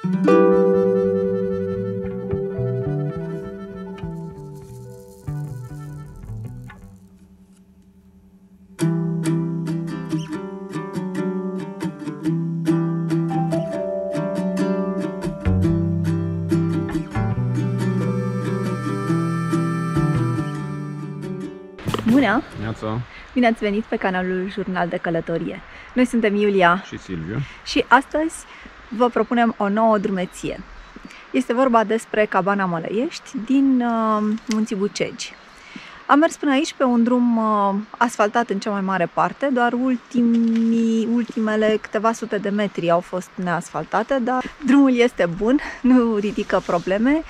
Bună! Neața Bine ați venit pe canalul Jurnal de Călătorie. Noi suntem Iulia și Silviu. și astăzi vă propunem o nouă drumeție. Este vorba despre Cabana Mălăiești din uh, Munții Bucegi. Am mers până aici pe un drum uh, asfaltat în cea mai mare parte, doar ultimii, ultimele câteva sute de metri au fost neasfaltate, dar drumul este bun, nu ridică probleme,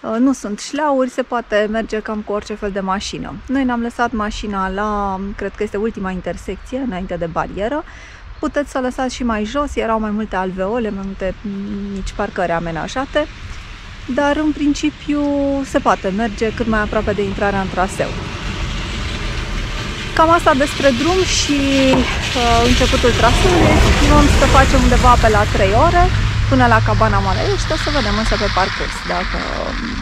uh, nu sunt șleauri, se poate merge cam cu orice fel de mașină. Noi ne-am lăsat mașina la, cred că este ultima intersecție, înainte de barieră. Puteți să lăsați și mai jos, erau mai multe alveole, mai multe mici parcări amenajate dar în principiu se poate merge cât mai aproape de intrarea în traseu. Cam asta despre drum și uh, începutul traseului. Estimăm să facem undeva pe la 3 ore până la Cabana Maleiești. O să vedem însă pe parcurs dacă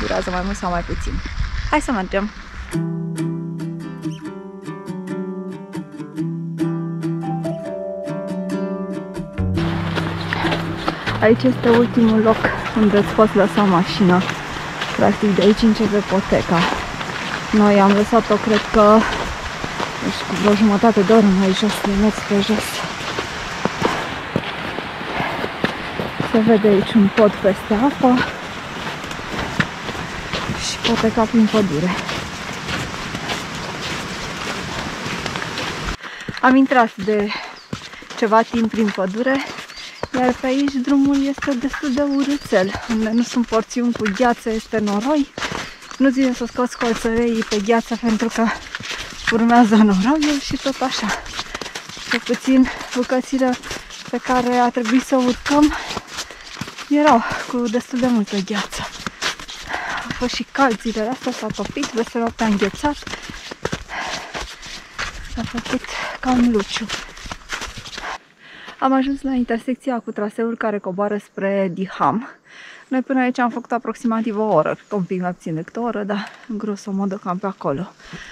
durează mai mult sau mai puțin. Hai să mergem! Aici este ultimul loc unde îți poți lăsa mașina. Practic de aici începe poteca. Noi am lăsat-o, cred că, nu știu, cu vreo jumătate de oră mai jos, de mers pe jos. Se vede aici un pod peste apă și poteca prin pădure. Am intrat de ceva timp prin pădure iar pe aici drumul este destul de urâțel, unde nu sunt porțiuni cu gheață, este noroi. Nu ține să scoți colțăreii pe gheață pentru că urmează noroiul și tot așa. Pe puțin bucățile pe care a trebuit să urcăm erau cu destul de multă gheață. A fost și cald zilele astea, s-a topit, vesel a înghețat. S-a făcut cam luciu. Am ajuns la intersecția cu traseul care coboară spre Diham. Noi până aici am făcut aproximativ o oră, un pic mai puțin decât o oră, dar în grosomodă cam pe acolo.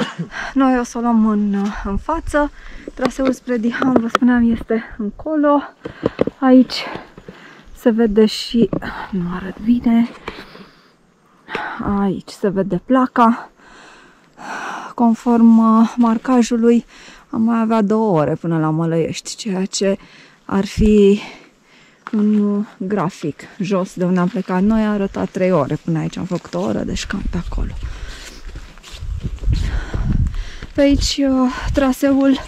Noi o să o luăm în, în față. Traseul spre Diham, vă spuneam, este încolo. Aici se vede și... nu arăt bine. Aici se vede placa. Conform uh, marcajului, am mai avea două ore până la Mălăiești, ceea ce ar fi un grafic jos de unde am plecat noi, a arătat 3 ore până aici, am făcut o oră, deci cam pe acolo. Pe aici uh, traseul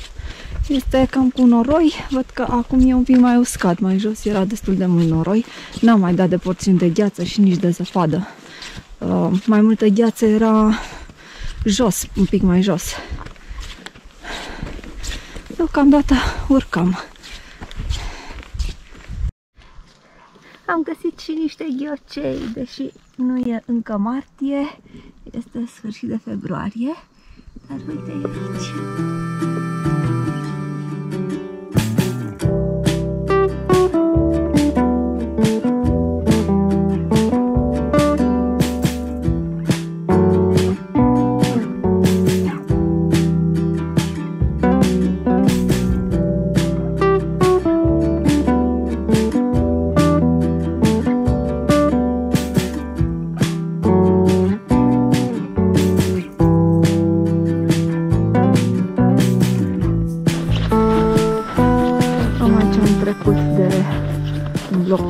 este cam cu noroi, văd că acum e un pic mai uscat, mai jos era destul de mult noroi, n-am mai dat de porțiuni de gheață și nici de zăpadă. Uh, mai multă gheață era jos, un pic mai jos. Deocamdată urcăm. Am găsit și niște ghiocei, deși nu e încă martie, este sfârșit de februarie, dar uite aici.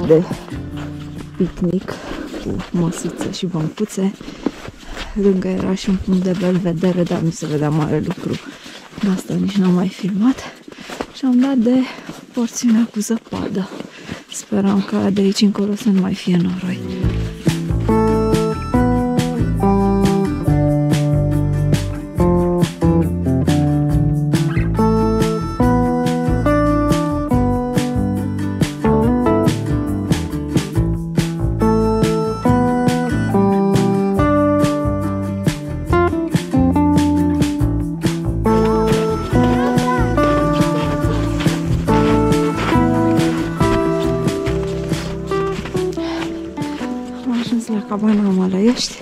De picnic cu măsuțe și băncuțe. Lângă era și un punct de belvedere, dar nu se vedea mare lucru. De asta nici n-am mai filmat. Și am dat de porțiunea cu zăpadă. Speram ca de aici încolo să nu mai fie noroi. Cabana Mălăiești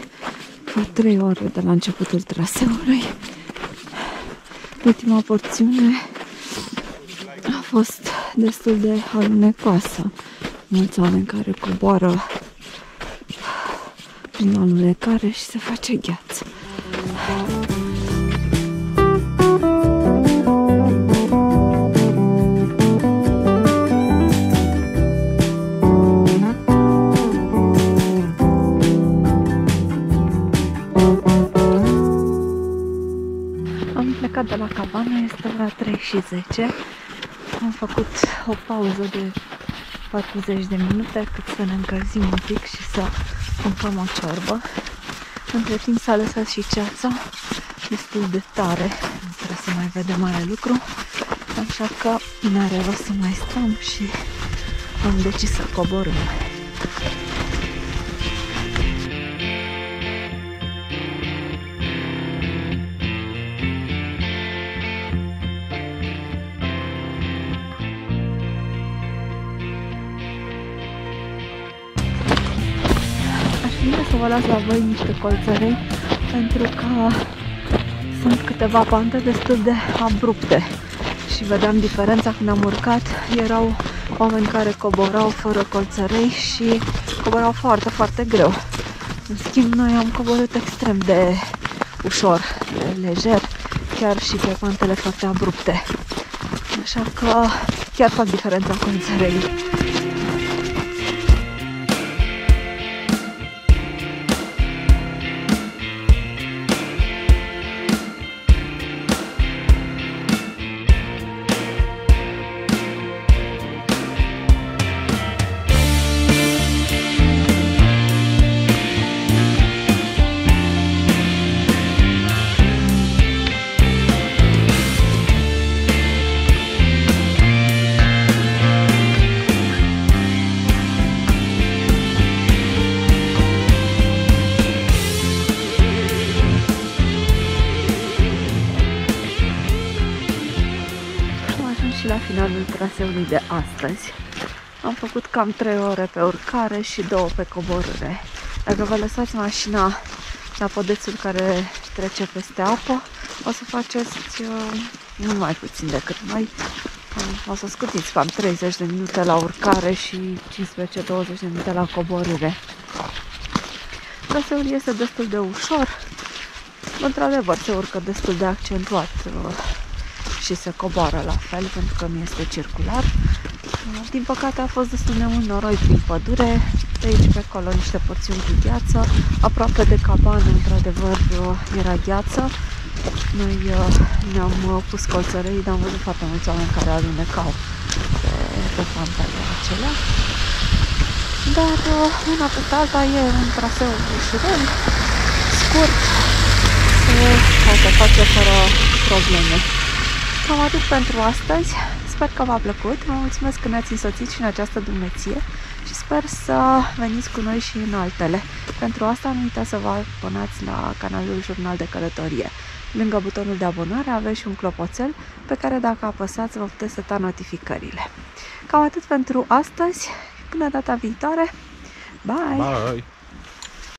la 3 ore de la începutul traseului. Ultima porțiune a fost destul de alunecoasă. Mulți oameni care coboară prin alunecare și se face gheață. Și 10. Am făcut o pauză de 40 de minute cât să ne încălzim un pic și să cumpăm o ciorbă. Între timp s-a lăsat și ceața destul de tare, nu trebuie să mai vedem mare lucru, așa că n-are rost să mai stăm și am decis să coborâm. Vă las la voi niște colțărei pentru că sunt câteva pante destul de abrupte și vedeam diferența când am urcat. Erau oameni care coborau fără colțărei și coborau foarte, foarte greu. În schimb, noi am coborât extrem de ușor, de lejer, chiar și pe pantele foarte abrupte. Așa că chiar fac diferența colțărei. finalul traseului de astăzi. Am făcut cam 3 ore pe urcare și 2 pe coborâre. Dacă vă lăsați mașina la podețul care trece peste apă, o să faceți uh, mult mai puțin decât noi. O să scutiți cam 30 de minute la urcare și 15-20 de minute la coborâre. Traseul este destul de ușor. Într-adevăr, se urcă destul de accentuat uh, și se coboară la fel pentru că nu este circular. Din păcate a fost destul de mult noroi prin pădure, de aici pe acolo niște porțiuni cu gheață, aproape de cabană, într-adevăr, era gheață. Noi uh, ne-am uh, pus colțărei, dar am văzut foarte mulți oameni care alunecau pe, pe pantele acelea. Dar uh, una pe alta e un traseu ușurel, scurt, se poate face fără probleme. Cam atât pentru astăzi. Sper că v-a plăcut. Vă mulțumesc că ne-ați însoțit și în această dumneție și sper să veniți cu noi și în altele. Pentru asta nu uitați să vă abonați la canalul Jurnal de Călătorie. Lângă butonul de abonare aveți și un clopoțel pe care dacă apăsați vă puteți seta notificările. Cam atât pentru astăzi. Până data viitoare. Bye! Bye!